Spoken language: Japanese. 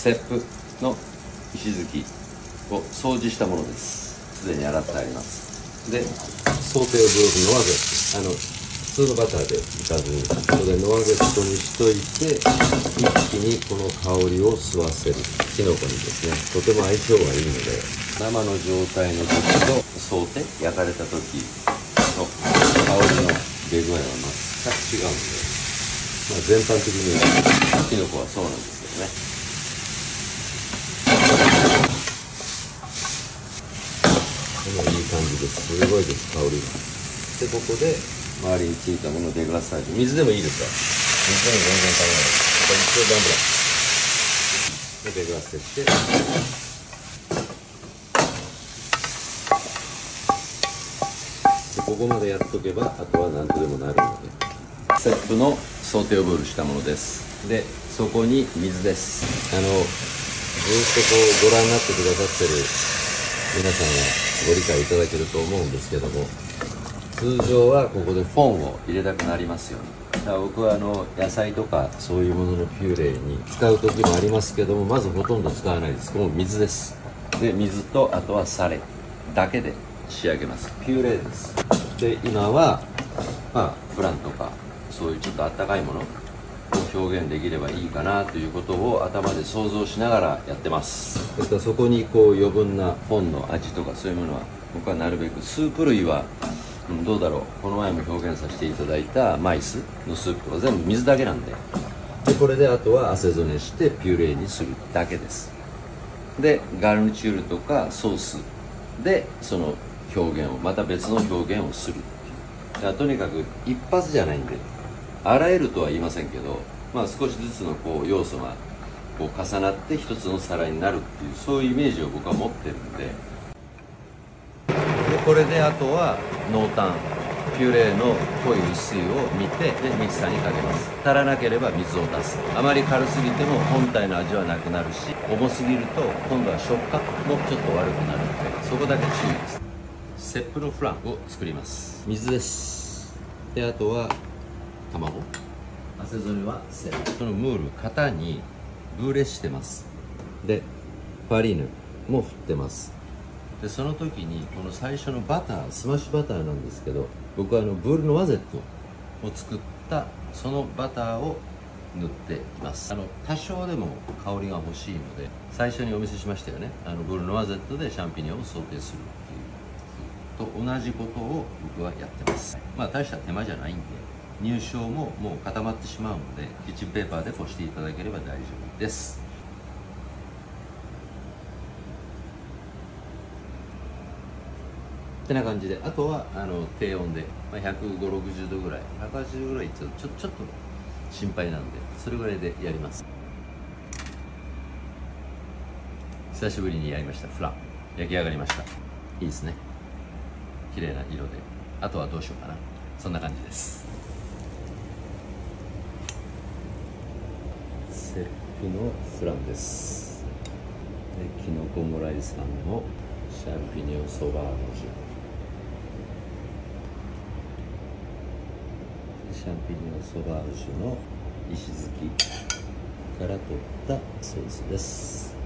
cèpes の石突きを掃除したものです。すでに洗ってあります。でソーテーブログノワゼット。あの普通のバターでいかずにここで noisette にしといて一気にこの香りを吸わせる。きのこにですね。とても相性がいいので。生の状態の時と sauter 焼かれた時の香りの出具合は全く違うので、まあ、全般的にはきのこはそうなんですけどねもいい感じですすごいです香りが。でここで周りについたものをデグラスサイズ。水でもいいですか？水でも全然食べない。これ一応ダンブラでデグラスして。でここまでやっとけばあとは何とでもなるので。セップのソーテをボイルしたものです。でそこに水です。あのずっとこうご覧になってくださってる皆さんはご理解いただけると思うんですけども通常はここでフォンを入れたくなりますよね。だから僕はあの野菜とかそういうもののピューレに使う時もありますけどもまずほとんど使わないです。この水です。で水とあとはサレだけで仕上げます。ピューレです。で今はまあフランとかそういうちょっとあったかいもの表現できればいいかなということを頭で想像しながらやってます。ですからそこにこう余分な本の味とかそういうものは僕はなるべくスープ類は、うん、どうだろう。この前も表現させていただいたマイスのスープとか全部水だけなんで。でこれであとは汗染めしてピューレにするだけです。でガルニチュールとかソース。でその表現をまた別の表現をするとにかく一発じゃないんであらゆるとは言いませんけど、まあ、少しずつのこう要素がこう重なって一つの皿になるっていうそういうイメージを僕は持ってるんで。でこれであとは濃淡ピュレの濃い薄いを見てでミキサーにかけます。足らなければ水を出す。あまり軽すぎても本体の味はなくなるし重すぎると今度は食感もちょっと悪くなるのでそこだけ注意です。セップのフランを作ります。水です。であとは卵。汗染めはセット。のムール型にブーレしてます。でファリーヌも振ってます。でその時にこの最初のバタースマッシュバターなんですけど僕はあのブールのワゼットを作ったそのバターを塗っています。あの多少でも香りが欲しいので最初にお見せしましたよね。あのブールのワゼットでシャンピニオンをソーテするっていう。と同じことを僕はやってます。まあ大した手間じゃないんで。入賞ももう固まってしまうのでキッチンペーパーでこしていただければ大丈夫です。ってな感じであとはあの低温で、まあ、15060度ぐらい180度ぐらいちゃうとちょちょっと心配なんでそれぐらいでやります。久しぶりにやりましたフラ焼き上がりました。いいですね。綺麗な色で。あとはどうしようかな。そんな感じです。セップのフランですでキノコモライさんのシャンピニオンソバージュ。シャンピニオンソバージュの石突きから取ったソースです。